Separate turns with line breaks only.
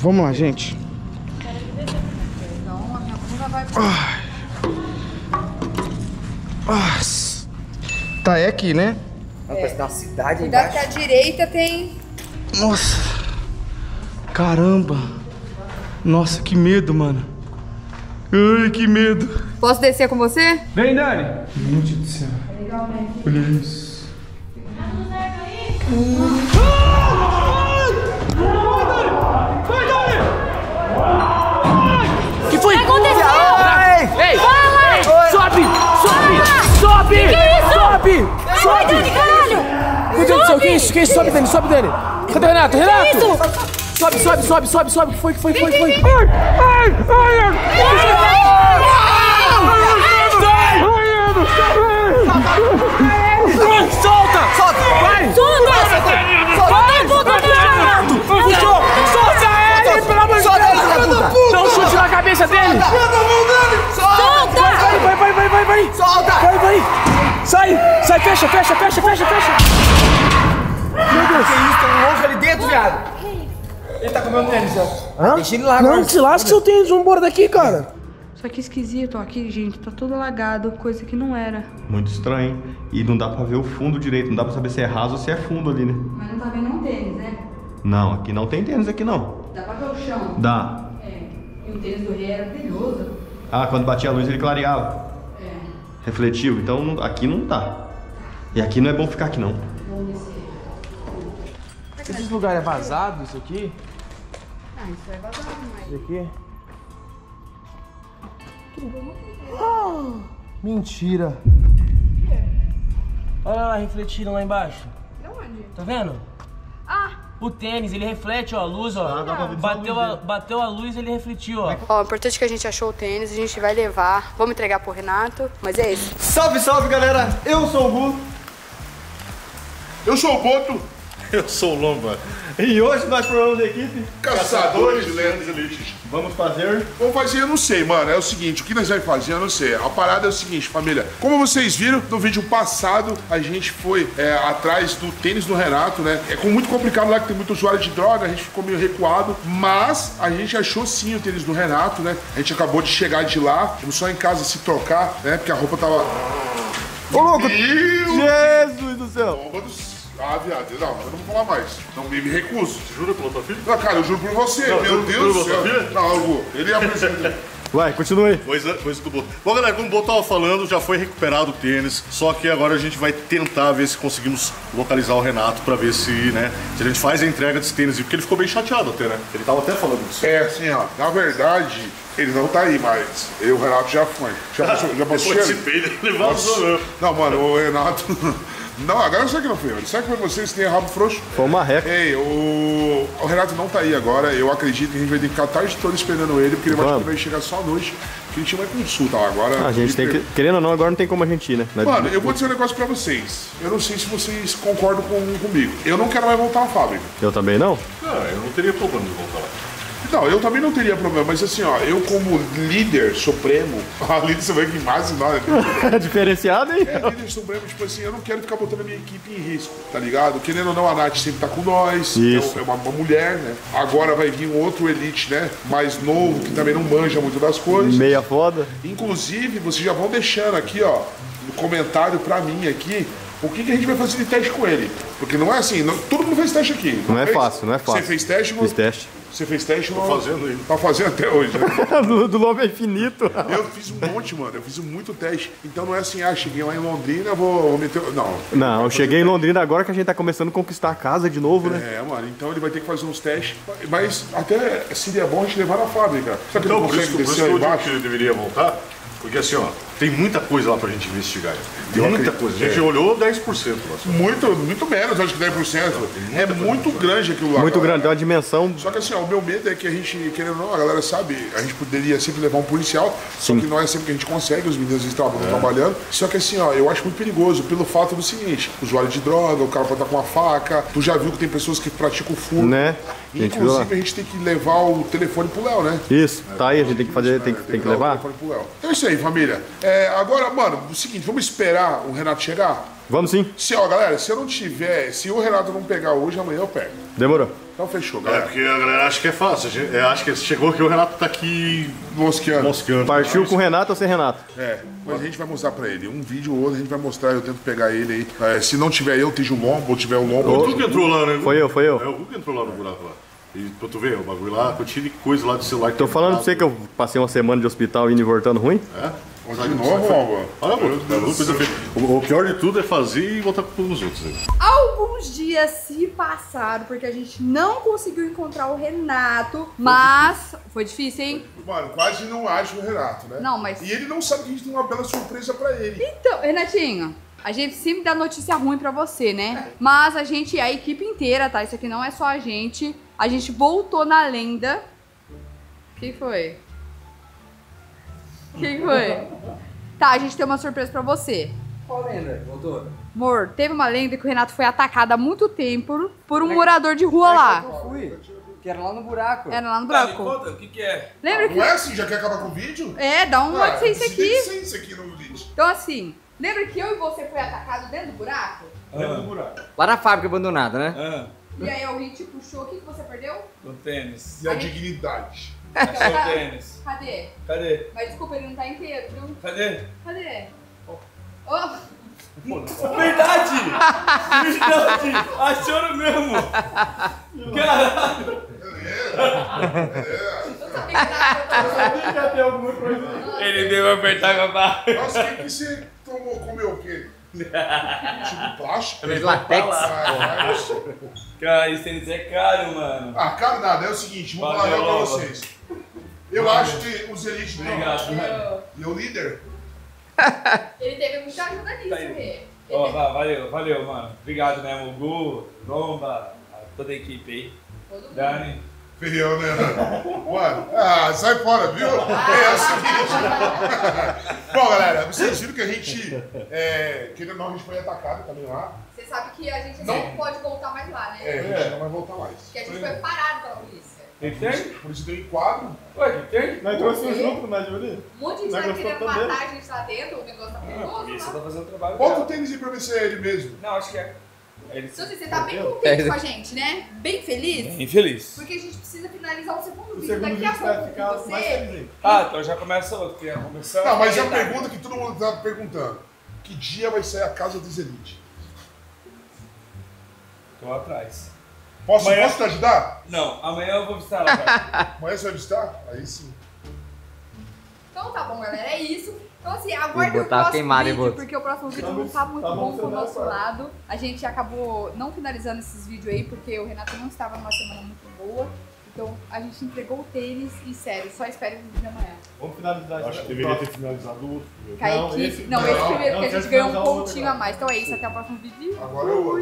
Vamos lá, gente. Ai. Nossa. Tá, é aqui, né?
Parece uma cidade
Cuidado que à direita tem.
Nossa. Caramba. Nossa, que medo, mano. Ai, que medo.
Posso descer com você?
Vem, Dani. Meu Deus do céu. Olha isso.
que
isso?
Que isso? Sobe, Dani, sobe, Dani! Cadê o Renato? Renato!
Que isso?
Sobe, sobe, sobe, sobe, sobe! Que foi, que foi, que foi, que foi? Ai! Ai! Ai! Ai! Solta! Solta! Vai!
Solta! Solta! Solta!
Puxou! Solta ele, pelo amor de Deus! Dá um chute na cabeça dele!
Solta!
Vai, vai, vai, vai, vai! Solta! Vai, vai! Sai! Sai, fecha, fecha, fecha, fecha, fecha! Deus!
Que isso? Tem um louco ali dentro, viado. Ele tá comendo tênis, ó.
Hã?
Deixa ele lá,
Não, se lasca seu tênis, vamos embora daqui, cara!
Só que esquisito, ó, aqui, gente, tá tudo alagado, coisa que não era.
Muito estranho. hein? E não dá pra ver o fundo direito, não dá pra saber se é raso ou se é fundo ali, né?
Mas não tá vendo um tênis, né?
Não, aqui não tem tênis aqui não.
Dá pra ver o chão.
Dá.
É. E o tênis do rei era brilhoso.
Ah, quando batia a luz ele clareava.
É.
Refletiu, então aqui não tá. E aqui não é bom ficar aqui não.
Vamos descer.
Esse lugar é vazado, isso aqui?
Ah, isso é vazado, mas...
Isso aqui? Ah, mentira! Olha lá, refletindo lá embaixo.
Onde?
Tá vendo?
Ah!
O tênis, ele reflete, ó, a luz, ó. bateu, a, bateu a luz, ele refletiu, ó.
Ó, o importante é que a gente achou o tênis, a gente vai levar. Vamos entregar pro Renato, mas é isso.
Salve, salve galera! Eu sou o Gu.
Eu sou o Boto,
Eu sou o Lomba. E hoje nós formamos a equipe
caçadores de lendas elites.
Vamos fazer.
Vamos fazer, eu não sei, mano. É o seguinte, o que nós vamos fazer, eu não sei. A parada é o seguinte, família. Como vocês viram no vídeo passado, a gente foi é, atrás do tênis do Renato, né? É com muito complicado lá que tem muito usuário de droga, a gente ficou meio recuado, mas a gente achou sim o tênis do Renato, né? A gente acabou de chegar de lá, vamos só em casa se trocar, né? Porque a roupa tava.
Ô louco!
Meu
Jesus do céu!
Ah, viado, não, eu não vou falar mais. Não me, me recuso. Jura pela tua filha? Não, cara, eu juro por você, meu Deus do céu. Não, Hugo, ele é.
Vai, continua aí.
Coisa, coisa do Boto. Bom, galera, como o Boto tava falando, já foi recuperado o tênis. Só que agora a gente vai tentar ver se conseguimos localizar o Renato pra ver se, né, se a gente faz a entrega desse tênis. Porque ele ficou bem chateado até, né? Ele tava até falando disso.
É assim, ó, na verdade, ele não tá aí mais. Eu, o Renato já foi. Já passou, já passou
Depois
ele?
ele vazou,
Nossa.
né?
Não, mano, o Renato. Não, agora eu sei que não foi ele. Será que foi vocês que têm rabo frouxo?
Foi uma reca.
Ei, o... o Renato não tá aí agora. Eu acredito que a gente vai ter que ficar a tarde toda esperando ele, porque ele vai,
Vamos.
vai chegar só à noite. Porque ele tinha uma consulta lá agora.
A gente tem que. Querendo ou não, agora não tem como a gente ir, né?
Mano, eu vou dizer um negócio pra vocês. Eu não sei se vocês concordam com, comigo. Eu não quero mais voltar à fábrica.
Eu também não?
Não, eu não teria problema de voltar lá.
Não, eu também não teria problema, mas assim, ó, eu como líder supremo, a líder você vai que mais nada.
Diferenciado, hein?
É, líder supremo, tipo assim, eu não quero ficar botando a minha equipe em risco, tá ligado? Querendo ou não, a Nath sempre tá com nós,
Isso.
é uma, uma mulher, né? Agora vai vir um outro elite, né? Mais novo, que também não manja muito das coisas.
Meia foda.
Inclusive, vocês já vão deixando aqui, ó, no comentário pra mim aqui, o que, que a gente vai fazer de teste com ele. Porque não é assim, não- todo mundo fez teste aqui.
Não é
fez?
fácil, não é fácil.
Você fez teste?
Fiz teste.
Você fez teste? Tô
fazendo ainda.
Tá fazendo até hoje, né?
do, do Lomba é infinito.
Eu fiz um monte, mano. Eu fiz muito teste. Então não é assim, ah, cheguei lá em Londrina, vou, vou meter. Não.
Não, eu cheguei em Londrina agora que a gente tá começando a conquistar a casa de novo, né?
É, mano, então ele vai ter que fazer uns testes. Mas até seria bom a gente levar na fábrica. Sabe que
Então,
ele
por isso,
consegue
que- por isso
descer lá embaixo?
que ele deveria voltar. Porque assim, ó, tem muita coisa lá pra gente investigar. Tem muita
acredito-
coisa. A gente
é.
olhou 10% lá. só.
Muito, muito menos, acho que 10%. É muito grande aquilo lá.
Muito
cara.
grande, tem uma dimensão.
Só que assim, ó, o meu medo é que a gente, querendo ou não, a galera sabe, a gente poderia sempre levar um policial, só que não é sempre que a gente consegue, os meninos estavam
É.
trabalhando. Só que assim, ó, eu acho muito perigoso pelo fato do seguinte, usuário de droga, o cara pode estar com uma faca, tu já viu que tem pessoas que praticam furto.
Né? A gente.
Inclusive a gente tem que levar o telefone pro Léo, né?
Isso, tá aí, a gente tem que fazer, tem, que- tem que levar.
telefone pro Léo. Então é isso aí, família. É, agora, mano, o seguinte, vamos esperar o Renato chegar?
Vamos sim,
Se, ó, galera, se eu não tiver, se o Renato não pegar hoje, amanhã eu pego.
demorou.
Então fechou,
É,
galera.
porque a galera acha que é fácil. Gente, é, acho que chegou que o Renato tá aqui
Mosqueando.
moscando.
Partiu com o Renato ou sem Renato?
É, mas a gente vai mostrar pra ele. Um vídeo ou outro a gente vai mostrar, eu tento pegar ele aí. É, se não tiver eu, esteja o lombo, ou tiver o lombo.
O Hulk que entrou lá, né?
Foi eu, foi eu.
É, o Hulk entrou lá no buraco lá. E pra tu ver, o bagulho lá, quantidade de coisa lá do celular. que
Tô falando pra você que eu passei uma semana de hospital indo e voltando ruim.
É?
De novo, lombo.
Olha, é coisa feia. O, o pior de tudo é fazer e voltar com os outros. Né?
Alguns dias se passaram porque a gente não conseguiu encontrar o Renato, mas foi difícil, hein?
Mano, quase não acha o Renato, né?
Não, mas-
E ele não sabe que a gente tem uma bela surpresa pra ele.
Então, Renatinho, a gente sempre dá notícia ruim pra você, né? Mas a gente, a equipe inteira, tá? Isso aqui não é só a gente. A gente voltou na lenda. O que foi? O que foi? Tá, a gente tem uma surpresa pra você.
Qual lenda? Voltou?
Amor, teve uma lenda que o Renato foi atacado há muito tempo por um morador de rua lá.
Eu fui. Que era lá no buraco.
Era lá no
Tá, me
buraco.
conta, o que que é?
Lembra que.
Não é assim? Já quer acabar com o vídeo?
É, dá um
Ah,
like isso aqui.
Sem isso aqui no vídeo.
Então assim, lembra que eu e você foi atacado dentro do buraco?
Ah,
Lá na fábrica abandonada, né?
ah,
E aí alguém te puxou, o que, que você perdeu?
no tênis.
E a dignidade.
Achei o tênis.
Cadê?
Cadê?
Mas desculpa, ele não tá inteiro, viu?
Cadê?
Cadê? Oh,
Verdade! Verdade! Achou mesmo! Caralho!
eu sabia que tava
Ele deu apertar com a barra.
Nossa, o que, que você tipo plástico?
Fez latex.
Ah, nossa.
Cara, esse tênis é caro, mano.
Ah, cara, nada. É o seguinte, vou falar
Valeu,
real pra vocês. Eu acho que os elites não.
Obrigado, velho.
E o líder?
Ele teve muita ajuda nisso,
Tá.
Rê.
Ó, va- valeu, valeu, mano. Obrigado mesmo, Gu, Lomba, toda a equipe aí.
Todo mundo.
Feião, né? Mano, ah, sai fora, viu? É o seguinte. Bom, galera, vocês viram que a gente, é, querendo ou não, a gente foi atacado também lá.
Você sabe que a gente
Não.
não pode voltar mais lá, né?
É, a gente não vai voltar mais.
Porque a gente foi parado pela polícia.
Tem?
Por isso deu enquadro.
Ué, que tem?
Nós trouxemos junto, né, Júlio?
Um monte de gente tá querendo matar a gente lá dentro, o negócio tá perigoso,
Isso,
né?
tá fazendo o trabalho
Bota o tênis aí pra ver se é ele mesmo.
Não, acho que é. Ele
Então, assim, você tá bem contente com a gente, né? Bem feliz?
Infeliz.
Porque a gente precisa finalizar o segundo
O
vídeo.
segundo
Daqui a pouco
ficar
com
mais
você.
feliz.
Ah, então já começa outro. Que ia começar.
Não, mas é a pergunta que todo mundo tá perguntando. Que dia vai sair a casa dos elites?
Tô atrás.
Posso,
Amanhã-
posso te ajudar?
Não, amanhã eu vou visitar lá.
Amanhã você vai visitar? Aí sim.
Então tá bom, galera, é isso. Então assim, aguarde o próximo
queimado
vídeo, porque o próximo vídeo não tá muito
tá
bom pro nosso lado. A gente acabou não finalizando esses vídeos aí, porque o Renato não estava numa semana muito boa. Então a gente entregou o tênis e sério, só espere o vídeo de amanhã.
Vamos finalizar
Acho que deveria ter finalizado o outro.
Não, esse-
não, esse primeiro,
não,
porque a gente ganhou um pontinho a mais. Então é isso, até o próximo vídeo.
Agora eu vou.